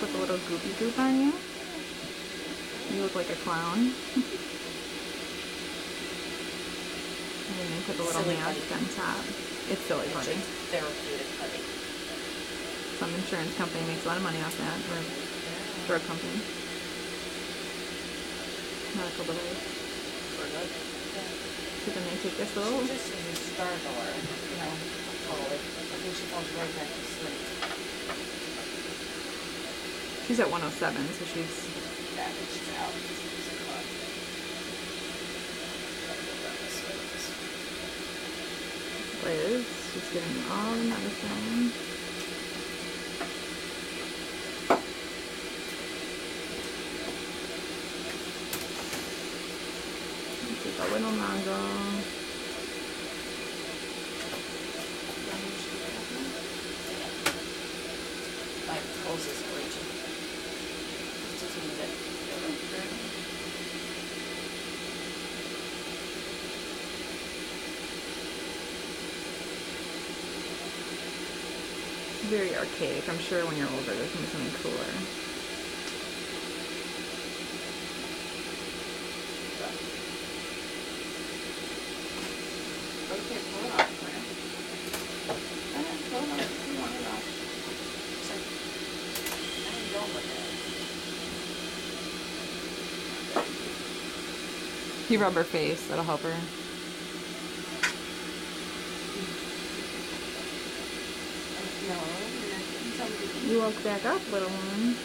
put a little goopy goop on you. You look like a clown. and then they put the little Silly mask putty. on top. It's silly just therapeutic. Some insurance company makes a lot of money off that, or drug company. Medical device. So then they take this She little just uses Stardoor, you know, totally. I think she falls right back to sleep. She's at 107, so she's. Liz. She's getting all the medicine. Little nozzle. My hose is breaching. Just a teeny bit. Very archaic. I'm sure when you're older, there's gonna be something cooler. You rub her face. That'll help her. is. No, you're not getting something. You woke back up, little one.